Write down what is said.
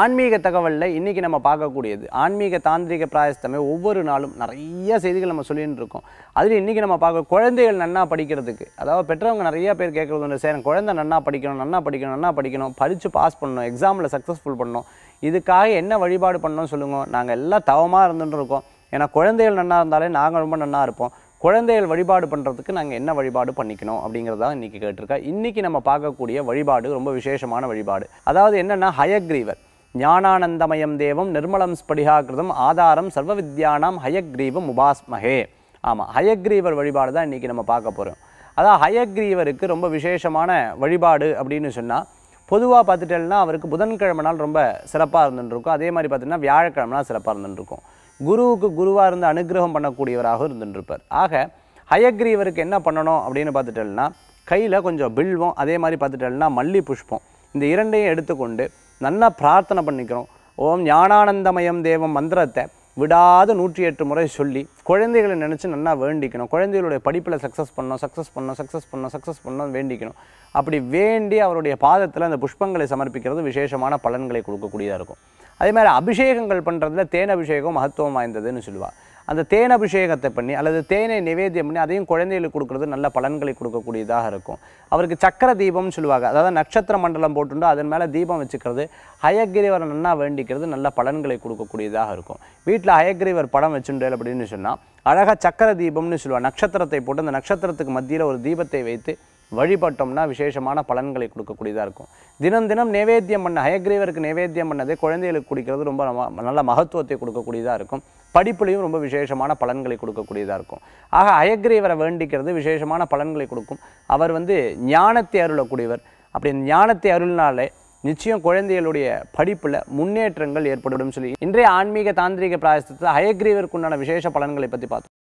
ஆன்மீக தகவலில் இன்றைக்கி நம்ம பார்க்கக்கூடியது. ஆன்மீக தாந்திரிக பிராயஸ்தமே ஒவ்வொரு நாளும் நிறைய செய்திகள் நம்ம சொல்லின்னு இருக்கோம். அதில் இன்றைக்கி நம்ம பார்க்க குழந்தைகள் நன்னா படிக்கிறதுக்கு. அதாவது பெற்றவங்க நிறைய பேர் கேட்குறது வந்து சார் குழந்தை நன்னா படிக்கணும் நன்னா படிக்கணும் நன்னா படிக்கணும் படித்து பாஸ் பண்ணணும் எக்ஸாமில் சக்ஸஸ்ஃபுல் பண்ணணும். இதுக்காக என்ன வழிபாடு பண்ணணும் சொல்லுங்கள் நாங்கள் எல்லாம் தவமாக இருந்துட்டு இருக்கோம். ஏன்னா குழந்தைகள் நன்னா இருந்தாலே நாங்கள் ரொம்ப நன்னா இருப்போம். குழந்தைகள் வழிபாடு பண்ணுறதுக்கு நாங்கள் என்ன வழிபாடு பண்ணிக்கணும்? அப்படிங்கிறதா இன்றைக்கி கேட்டிருக்கா. இன்றைக்கி நம்ம பார்க்கக்கூடிய வழிபாடு ரொம்ப விசேஷமான வழிபாடு. அதாவது என்னென்னா ஹயக்ரீவர் ஞானானந்தமயம் தேவம் நிர்மலம் ஸ்படிகாகிருதம் ஆதாரம் சர்வ வித்யானாம் ஹயக்ரீவம் உபாஸ்மகே ஆமாம் ஹயக்ரீவர் வழிபாடு தான் இன்றைக்கி நம்ம பார்க்க போகிறோம் அதான் ஹயக்ரீவருக்கு ரொம்ப விசேஷமான வழிபாடு அப்படின்னு சொன்னால் பொதுவாக பார்த்துட்டேன்னா அவருக்கு புதன்கிழமை நாள் ரொம்ப சிறப்பாக இருந்துருக்கும். அதே மாதிரி பார்த்தீங்கன்னா வியாழக்கிழமை நாள் சிறப்பாக இருந்துருக்கும். குருவுக்கு குருவாக இருந்து அனுகிரகம் பண்ணக்கூடியவராக இருந்துருப்பார். ஆக ஹயக்ரீவருக்கு என்ன பண்ணணும் அப்படின்னு பார்த்துட்டேன்னா கையில் கொஞ்சம் பில்வம் அதே மாதிரி பார்த்துட்டேன்னா மல்லி புஷ்பம் இந்த இரண்டையும் எடுத்துக்கொண்டு நல்லா பிரார்த்தனை பண்ணிக்கிறோம். ஓம் ஞானானந்தமயம் தேவம் மந்திரத்தை விடாது நூற்றி எட்டு முறை சொல்லி குழந்தைகளை நினச்சி நல்லா வேண்டிக்கணும். குழந்தைகளுடைய படிப்பில் சக்ஸஸ் பண்ணோம் சக்ஸஸ் பண்ணோம் சக்ஸஸ் பண்ணோம் சக்ஸஸ் பண்ணணும் வேண்டிக்கணும். அப்படி வேண்டி அவருடைய பாதத்தில் அந்த புஷ்பங்களை சமர்ப்பிக்கிறது விசேஷமான பலன்களை கொடுக்கக்கூடியதாக இருக்கும். அதே மாதிரி அபிஷேகங்கள் பண்ணுறதுல தேன் அபிஷேகம் மகத்துவம் வாய்ந்ததுன்னு சொல்லுவாள் அந்த தேன் அபிஷேகத்தை பண்ணி அல்லது தேனை நிவேத்தியம் பண்ணி அதையும் குழந்தைகளுக்கு கொடுக்கறது நல்ல பலன்களை கொடுக்கக்கூடியதாக இருக்கும். அவருக்கு சக்கர தீபம்னு சொல்லுவாங்க. அதாவது நட்சத்திர மண்டலம் போட்டுண்டு அதன் மேலே தீபம் வச்சுக்கிறது ஹயக்கிரிவரை நன்னா வேண்டிக்கிறது நல்ல பலன்களை கொடுக்கக்கூடியதாக இருக்கும். வீட்டில் ஹயக்கிரிவர் படம் வச்சுண்டேல் அப்படின்னு சொன்னால் அழகாக சக்கர தீபம்னு சொல்லுவாள் நட்சத்திரத்தை போட்டு அந்த நட்சத்திரத்துக்கு மத்தியில் ஒரு தீபத்தை வைத்து வழிபட்டோம்னா விசேஷமான பலன்களை கொடுக்கக்கூடியதாக இருக்கும். தினம் தினம் நைவேத்தியம் பண்ண ஹயக்ரீவருக்கு நைவேத்தியம் பண்ணது குழந்தைகளுக்கு குடிக்கிறது ரொம்ப நல்ல மகத்துவத்தை கொடுக்கக்கூடியதாக இருக்கும். படிப்புலையும் ரொம்ப விசேஷமான பலன்களை கொடுக்கக்கூடியதாக இருக்கும். ஆக அயக்ரீவரை வேண்டிக்கிறது விசேஷமான பலன்களை கொடுக்கும். அவர் வந்து ஞானத்தை அருளக்கூடியவர். அப்படி ஞானத்தை அருள்னாலே நிச்சயம் குழந்தைகளுடைய படிப்பில் முன்னேற்றங்கள் ஏற்படும் சொல்லி இன்றைய ஆன்மீக தாந்திரிக பிராயசத்தில் ஹயக்ரீவருக்குண்டான விசேஷ பலன்களை பற்றி பார்த்தோம்.